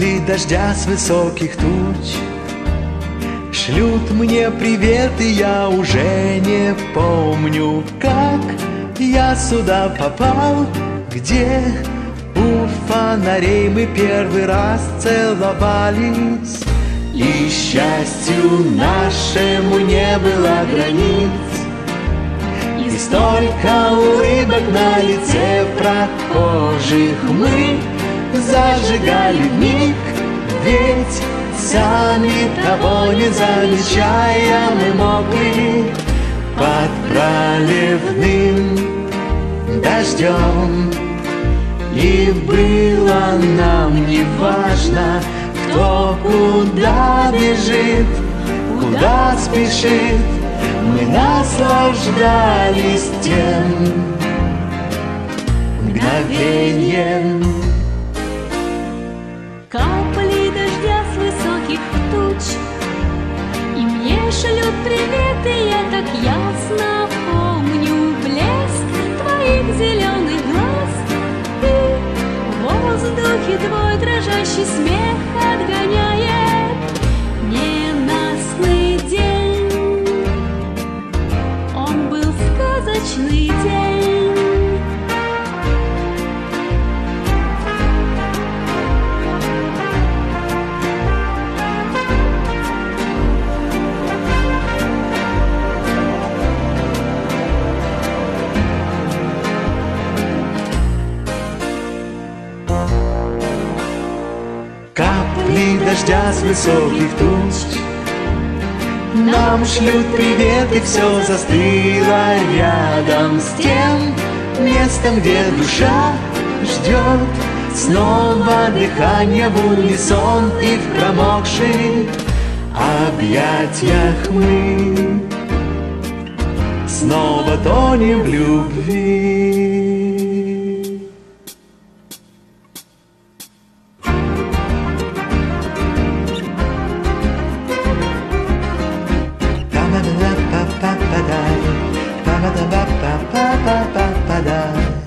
Капли дождя с высоких туч? Шлют мне привет, и я уже не помню, как я сюда попал, где у фонарей мы первый раз целовались. И счастью нашему не было границ, И столько улыбок на лице прохожих мы Зажигали в миг, ведь сами того не замечая мы мокли Под проливным дождем. И было нам не важно, кто куда бежит, куда спешит, мы наслаждались тем мгновением. Высоких туч И мне шлют и я так ясно помню Блеск твоих зеленых глаз. И в воздухе твой дрожащий смех отгоняет Капли дождя с высоких туч Нам шлют привет, и все застыло рядом с тем Местом, где душа ждет Снова дыхание в унисон И в промокших объятиях мы. Снова тонем в любви Yeah.